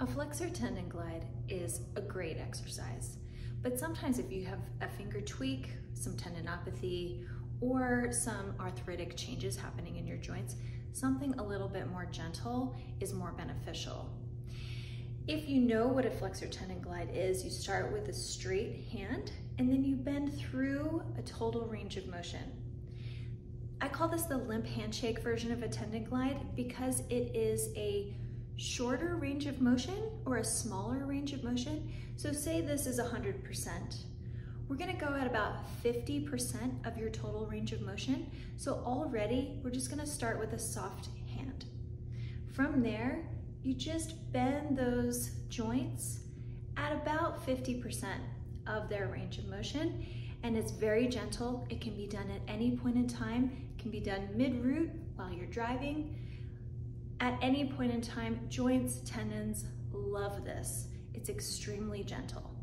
A flexor tendon glide is a great exercise, but sometimes if you have a finger tweak, some tendinopathy, or some arthritic changes happening in your joints, something a little bit more gentle is more beneficial. If you know what a flexor tendon glide is, you start with a straight hand and then you bend through a total range of motion. I call this the limp handshake version of a tendon glide because it is a shorter range of motion or a smaller range of motion. So say this is 100%. We're gonna go at about 50% of your total range of motion. So already we're just gonna start with a soft hand. From there, you just bend those joints at about 50% of their range of motion and it's very gentle. It can be done at any point in time. It can be done mid-route while you're driving at any point in time, joints, tendons, love this. It's extremely gentle.